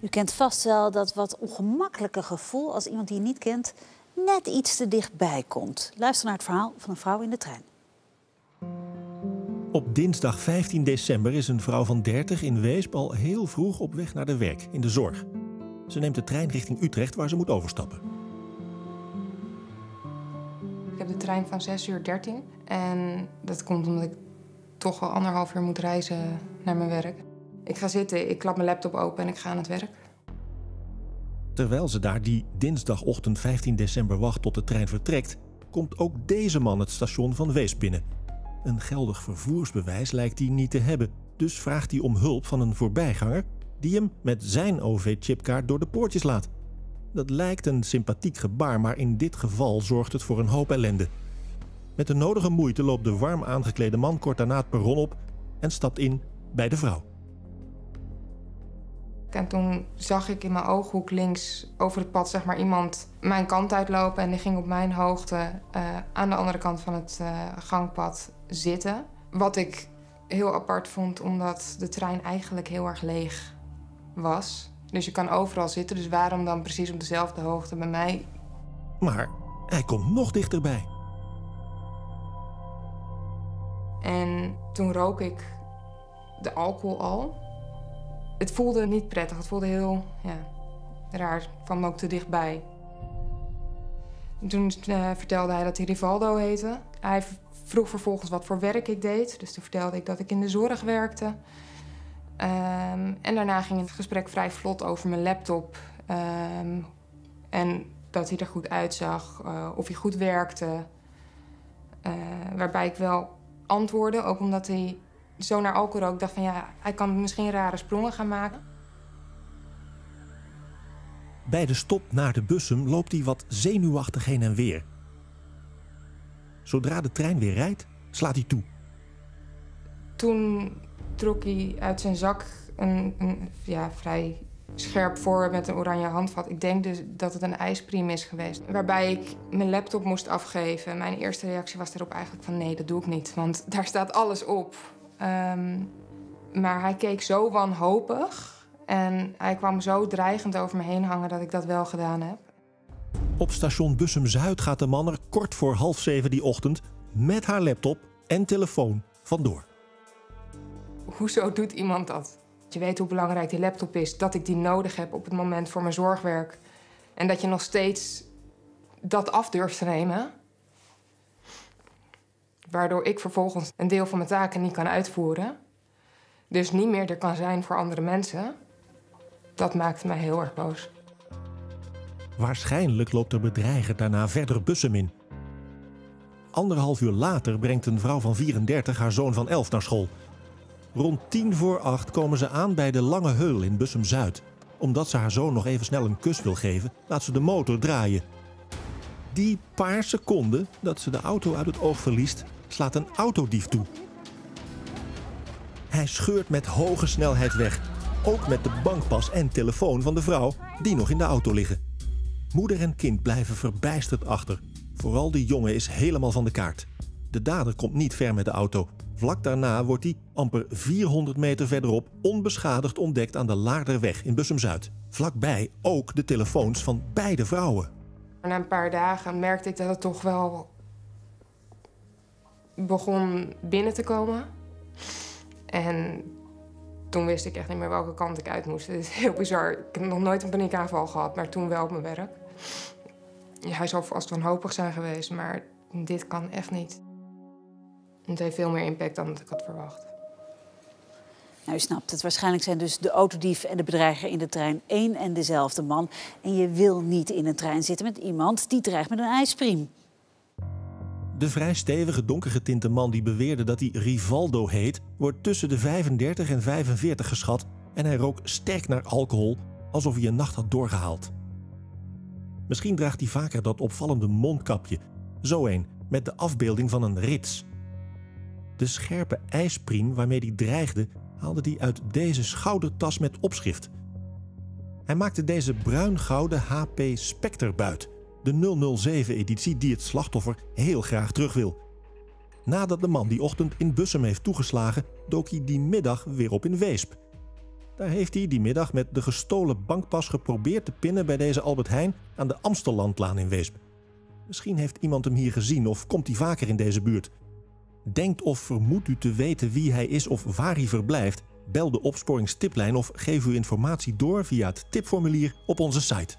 U kent vast wel dat wat ongemakkelijke gevoel als iemand die je niet kent net iets te dichtbij komt. Luister naar het verhaal van een vrouw in de trein. Op dinsdag 15 december is een vrouw van 30 in Weesp al heel vroeg op weg naar de werk in de zorg. Ze neemt de trein richting Utrecht waar ze moet overstappen. Ik heb de trein van 6 uur 13 en dat komt omdat ik toch wel anderhalf uur moet reizen naar mijn werk. Ik ga zitten, ik klap mijn laptop open en ik ga aan het werk. Terwijl ze daar die dinsdagochtend 15 december wacht tot de trein vertrekt, komt ook deze man het station van Weesp binnen. Een geldig vervoersbewijs lijkt hij niet te hebben, dus vraagt hij om hulp van een voorbijganger die hem met zijn OV-chipkaart door de poortjes laat. Dat lijkt een sympathiek gebaar, maar in dit geval zorgt het voor een hoop ellende. Met de nodige moeite loopt de warm aangeklede man kort daarna het perron op en stapt in bij de vrouw. En toen zag ik in mijn ooghoek links over het pad zeg maar, iemand mijn kant uitlopen. En die ging op mijn hoogte uh, aan de andere kant van het uh, gangpad zitten. Wat ik heel apart vond, omdat de trein eigenlijk heel erg leeg was. Dus je kan overal zitten, dus waarom dan precies op dezelfde hoogte bij mij? Maar hij komt nog dichterbij. En toen rook ik de alcohol al. Het voelde niet prettig. Het voelde heel ja, raar. Me ook te dichtbij. toen uh, vertelde hij dat hij Rivaldo heette. Hij vroeg vervolgens wat voor werk ik deed. Dus toen vertelde ik dat ik in de zorg werkte. Um, en daarna ging het gesprek vrij vlot over mijn laptop. Um, en dat hij er goed uitzag, uh, of hij goed werkte. Uh, waarbij ik wel antwoordde, ook omdat hij zo naar alcohol rook. dacht van ja, hij kan misschien rare sprongen gaan maken. Bij de stop naar de bussum loopt hij wat zenuwachtig heen en weer. Zodra de trein weer rijdt, slaat hij toe. Toen trok hij uit zijn zak een, een ja, vrij scherp voor met een oranje handvat. Ik denk dus dat het een ijspriem is geweest. Waarbij ik mijn laptop moest afgeven. Mijn eerste reactie was daarop eigenlijk van nee, dat doe ik niet. Want daar staat alles op. Um, maar hij keek zo wanhopig en hij kwam zo dreigend over me heen hangen dat ik dat wel gedaan heb. Op station Bussum Zuid gaat de man er kort voor half zeven die ochtend met haar laptop en telefoon vandoor. Hoezo doet iemand dat? Je weet hoe belangrijk die laptop is, dat ik die nodig heb op het moment voor mijn zorgwerk. En dat je nog steeds dat af durft te nemen. Waardoor ik vervolgens een deel van mijn taken niet kan uitvoeren. Dus niet meer er kan zijn voor andere mensen. Dat maakt mij heel erg boos. Waarschijnlijk loopt de bedreiger daarna verder bussen in. Anderhalf uur later brengt een vrouw van 34 haar zoon van 11 naar school. Rond tien voor acht komen ze aan bij de Lange Heul in Bussum Zuid. Omdat ze haar zoon nog even snel een kus wil geven, laat ze de motor draaien. Die paar seconden dat ze de auto uit het oog verliest, slaat een autodief toe. Hij scheurt met hoge snelheid weg. Ook met de bankpas en telefoon van de vrouw die nog in de auto liggen. Moeder en kind blijven verbijsterd achter. Vooral de jongen is helemaal van de kaart. De dader komt niet ver met de auto. Vlak daarna wordt hij, amper 400 meter verderop, onbeschadigd ontdekt aan de Laarderweg in Bussum-Zuid. Vlakbij ook de telefoons van beide vrouwen. Na een paar dagen merkte ik dat het toch wel begon binnen te komen. En toen wist ik echt niet meer welke kant ik uit moest. Het is heel bizar. Ik heb nog nooit een paniekaanval gehad, maar toen wel op mijn werk. Ja, hij zal vast wanhopig zijn geweest, maar dit kan echt niet. Het heeft veel meer impact dan ik had verwacht. Nou, u snapt het. Waarschijnlijk zijn dus de autodief en de bedreiger in de trein één en dezelfde man. En je wil niet in een trein zitten met iemand die dreigt met een ijspriem. De vrij stevige donkergetinte man die beweerde dat hij Rivaldo heet, wordt tussen de 35 en 45 geschat en hij rook sterk naar alcohol, alsof hij een nacht had doorgehaald. Misschien draagt hij vaker dat opvallende mondkapje, zo een met de afbeelding van een rits. De scherpe ijspriem waarmee hij dreigde, haalde hij uit deze schoudertas met opschrift. Hij maakte deze bruin-gouden HP Specterbuit de 007-editie die het slachtoffer heel graag terug wil. Nadat de man die ochtend in Bussum heeft toegeslagen, dook hij die middag weer op in Weesp. Daar heeft hij die middag met de gestolen bankpas geprobeerd te pinnen bij deze Albert Heijn aan de Amstellandlaan in Weesp. Misschien heeft iemand hem hier gezien of komt hij vaker in deze buurt. Denkt of vermoedt u te weten wie hij is of waar hij verblijft? Bel de opsporingstiplijn of geef uw informatie door via het tipformulier op onze site.